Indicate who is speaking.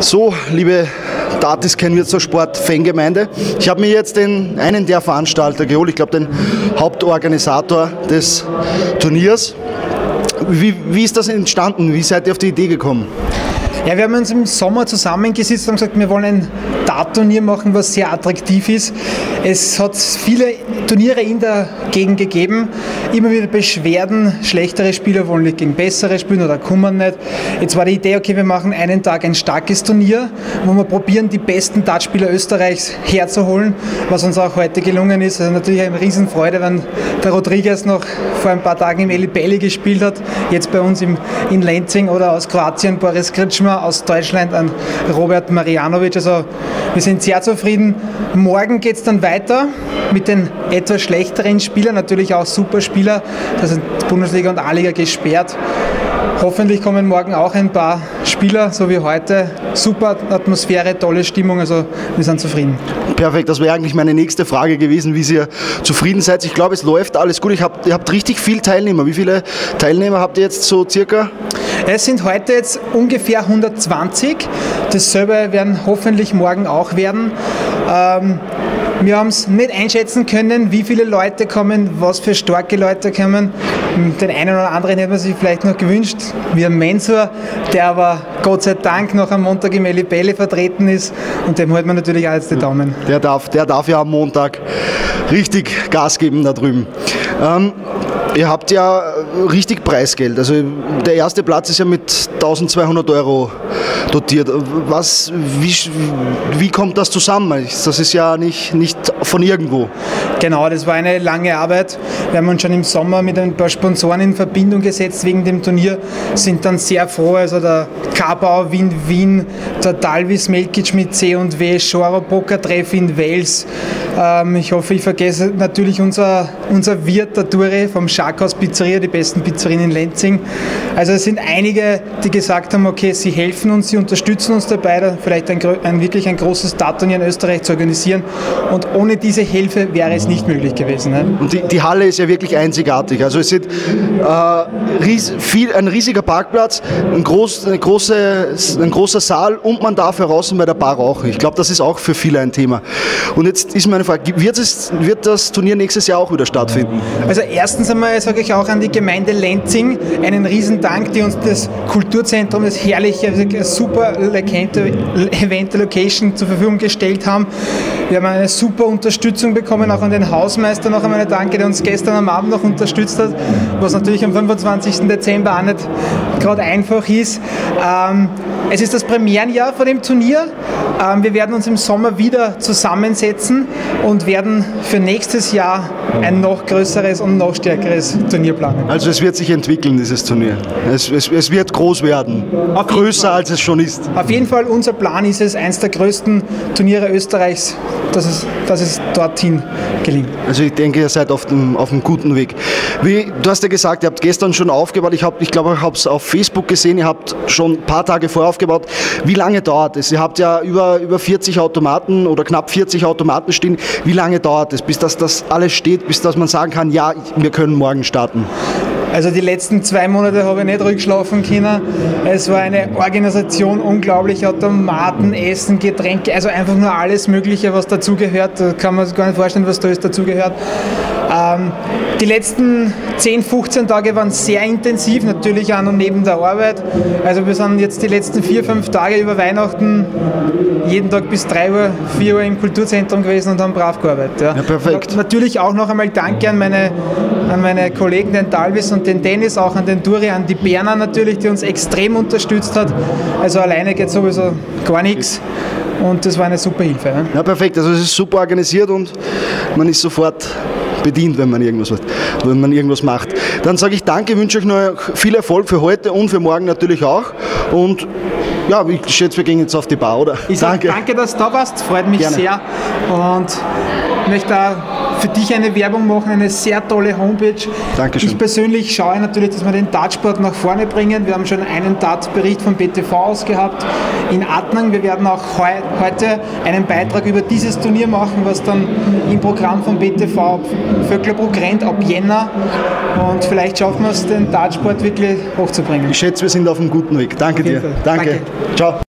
Speaker 1: So, liebe Datis Kernwürzer Sport Fangemeinde. Ich habe mir jetzt den, einen der Veranstalter geholt, ich glaube den Hauptorganisator des Turniers. Wie, wie ist das entstanden? Wie seid ihr auf die Idee gekommen?
Speaker 2: Ja, wir haben uns im Sommer zusammengesetzt und gesagt, wir wollen ein Dartturnier machen, was sehr attraktiv ist. Es hat viele Turniere in der Gegend gegeben, immer wieder Beschwerden, schlechtere Spieler wollen nicht gegen bessere spielen oder kommen nicht. Jetzt war die Idee, okay, wir machen einen Tag ein starkes Turnier, wo wir probieren, die besten Dartspieler Österreichs herzuholen, was uns auch heute gelungen ist. Also natürlich eine Riesenfreude, wenn der Rodriguez noch vor ein paar Tagen im Eli Belli gespielt hat, jetzt bei uns im, in Lenzing oder aus Kroatien Boris Kritschmer, aus Deutschland an Robert Marianovic. Also wir sind sehr zufrieden. Morgen geht es dann weiter mit den etwas schlechteren Spielern, natürlich auch Superspieler. Da sind Bundesliga und A-Liga gesperrt. Hoffentlich kommen morgen auch ein paar Spieler, so wie heute. Super Atmosphäre, tolle Stimmung, also wir sind zufrieden.
Speaker 1: Perfekt, das wäre eigentlich meine nächste Frage gewesen, wie ihr zufrieden seid. Ich glaube, es läuft alles gut. Ich hab, ihr habt richtig viel Teilnehmer. Wie viele Teilnehmer habt ihr jetzt so circa?
Speaker 2: Es sind heute jetzt ungefähr 120. Dasselbe werden hoffentlich morgen auch werden. Ähm, wir haben es nicht einschätzen können, wie viele Leute kommen, was für starke Leute kommen. Den einen oder anderen hätte man sich vielleicht noch gewünscht, wie ein Mensur, der aber Gott sei Dank noch am Montag im Elibelli vertreten ist und dem hält man natürlich auch jetzt die Daumen.
Speaker 1: Der darf, der darf ja am Montag richtig Gas geben da drüben. Ähm, Ihr habt ja richtig Preisgeld. Also der erste Platz ist ja mit 1200 Euro dotiert. Was, wie, wie kommt das zusammen? Das ist ja nicht, nicht von irgendwo.
Speaker 2: Genau, das war eine lange Arbeit. Wir haben uns schon im Sommer mit ein paar Sponsoren in Verbindung gesetzt wegen dem Turnier, sind dann sehr froh. Also der Kabau Wien Wien, der Dalvis Melkic mit C und W, Shoro Poker Treff in Wales. Ähm, ich hoffe, ich vergesse natürlich unser, unser Wirt, der Dure vom Scharkhaus Pizzeria, die besten Pizzerien in Lenzing. Also es sind einige, die gesagt haben, okay, sie helfen uns, sie unterstützen uns dabei, vielleicht ein, ein wirklich ein großes Datum in Österreich zu organisieren. Und ohne diese Hilfe wäre es nicht möglich gewesen. Ne?
Speaker 1: Und die, die, Halle ist ja wirklich einzigartig. Also es ist äh, ries, viel, ein riesiger Parkplatz, ein, groß, eine große, ein großer Saal und man darf heraus bei der Bar rauchen. Ich glaube, das ist auch für viele ein Thema. Und jetzt ist meine Frage, wird, es, wird das Turnier nächstes Jahr auch wieder stattfinden?
Speaker 2: Also erstens einmal sage ich auch an die Gemeinde Lenzing einen riesen Dank, die uns das Kulturzentrum, das herrliche, super Event Location zur Verfügung gestellt haben. Wir haben eine super Unterstützung bekommen, auch an den Hausmeister noch einmal Danke, der uns gestern am Abend noch unterstützt hat, was natürlich am 25. Dezember auch nicht gerade einfach ist. Ähm, es ist das Premierenjahr von dem Turnier. Ähm, wir werden uns im Sommer wieder zusammensetzen und werden für nächstes Jahr ein noch größeres und noch stärkeres Turnier planen.
Speaker 1: Also es wird sich entwickeln, dieses Turnier. Es, es, es wird groß werden. Auf Größer als es schon ist.
Speaker 2: Auf jeden Fall, unser Plan ist es, eines der größten Turniere Österreichs dass es, dass es dorthin gelingt.
Speaker 1: Also ich denke, ihr seid auf dem, auf dem guten Weg. Wie, du hast ja gesagt, ihr habt gestern schon aufgebaut. Ich, hab, ich glaube, ich habe es auf Facebook gesehen. Ihr habt schon ein paar Tage vorher aufgebaut. Wie lange dauert es? Ihr habt ja über, über 40 Automaten oder knapp 40 Automaten stehen. Wie lange dauert es, bis das, das alles steht, bis dass man sagen kann, ja, wir können morgen starten?
Speaker 2: Also die letzten zwei Monate habe ich nicht ruhig schlafen können. Es war eine Organisation, unglaublich Automaten, Essen, Getränke, also einfach nur alles Mögliche, was dazugehört. Da kann man sich gar nicht vorstellen, was da ist dazugehört. Ähm, die letzten 10, 15 Tage waren sehr intensiv, natürlich auch noch neben der Arbeit. Also wir sind jetzt die letzten vier, fünf Tage über Weihnachten jeden Tag bis 3 Uhr, 4 Uhr im Kulturzentrum gewesen und haben brav gearbeitet. Ja.
Speaker 1: ja perfekt.
Speaker 2: Natürlich auch noch einmal Danke an meine, an meine Kollegen, den Talvis und den Dennis, auch an den Duri, an die Berner natürlich, die uns extrem unterstützt hat. Also alleine geht sowieso gar nichts. Und das war eine super Hilfe. Ja,
Speaker 1: ja perfekt. Also es ist super organisiert und man ist sofort bedient, wenn man irgendwas, wenn man irgendwas macht. Dann sage ich danke, wünsche euch noch viel Erfolg für heute und für morgen natürlich auch. Und ja, ich schätze, wir gehen jetzt auf die Bar, oder?
Speaker 2: Ich danke. danke, dass du da warst, freut mich Gerne. sehr. Und möchte auch für dich eine Werbung machen, eine sehr tolle Homepage.
Speaker 1: Dankeschön.
Speaker 2: Ich persönlich schaue natürlich, dass wir den Dartsport nach vorne bringen. Wir haben schon einen Dartbericht vom BTV aus gehabt in Adnang. Wir werden auch heu heute einen Beitrag über dieses Turnier machen, was dann im Programm vom BTV Vöcklerbruck rennt ab Jänner. Und vielleicht schaffen wir es, den Dartsport wirklich hochzubringen.
Speaker 1: Ich schätze, wir sind auf einem guten Weg. Danke dir. Danke. Danke. Ciao.